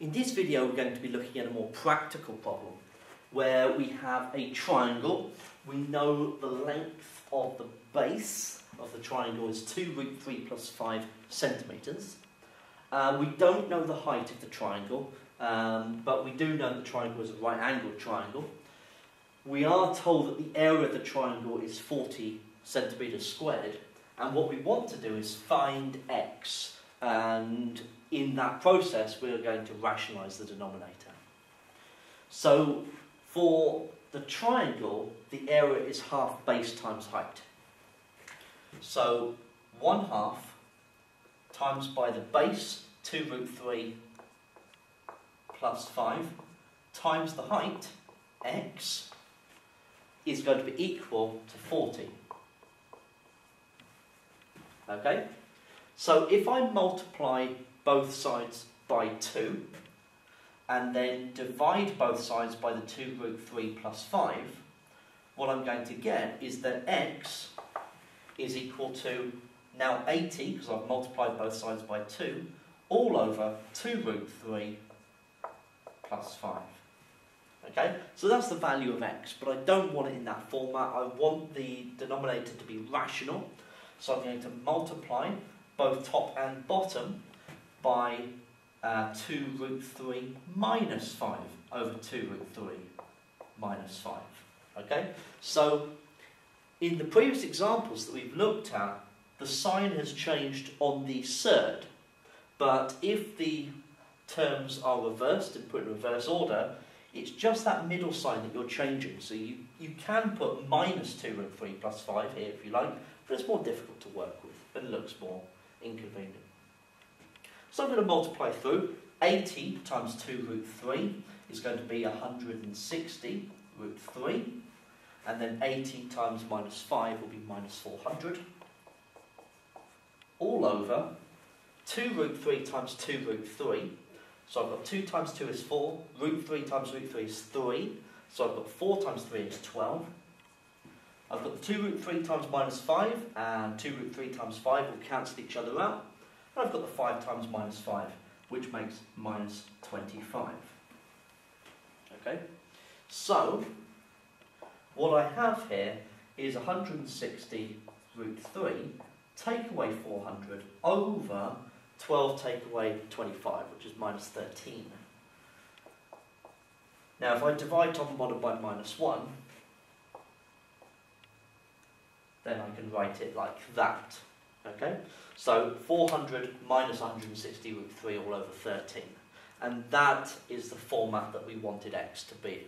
In this video we're going to be looking at a more practical problem where we have a triangle. We know the length of the base of the triangle is 2 root 3 plus 5 centimetres. Uh, we don't know the height of the triangle, um, but we do know the triangle is a right angled triangle. We are told that the area of the triangle is 40 centimetres squared, and what we want to do is find x, and in that process we're going to rationalise the denominator. So for the triangle, the area is half base times height. So 1 half times by the base, 2 root 3 plus 5, times the height, x, is going to be equal to 40. Okay? So if I multiply both sides by 2, and then divide both sides by the 2 root 3 plus 5, what I'm going to get is that x is equal to now 80, because I've multiplied both sides by 2, all over 2 root 3 plus 5. Okay, so that's the value of x, but I don't want it in that format. I want the denominator to be rational, so I'm going to multiply both top and bottom by uh, 2 root 3 minus 5 over 2 root 3 minus 5. Okay, so in the previous examples that we've looked at, the sign has changed on the surd, but if the terms are reversed and put in reverse order, it's just that middle sign that you're changing. So you, you can put minus 2 root 3 plus 5 here if you like, but it's more difficult to work with and looks more inconvenient. So I'm going to multiply through. 80 times 2 root 3 is going to be 160 root 3. And then 80 times minus 5 will be minus 400. All over 2 root 3 times 2 root 3 so I've got 2 times 2 is 4, root 3 times root 3 is 3, so I've got 4 times 3 is 12. I've got 2 root 3 times minus 5, and 2 root 3 times 5 will cancel each other out. And I've got the 5 times minus 5, which makes minus 25. Okay, so what I have here is 160 root 3, take away 400 over 12 take away 25, which is minus 13. Now if I divide top and bottom by minus 1, then I can write it like that. Okay? So 400 minus 160 root 3 all over 13. And that is the format that we wanted x to be.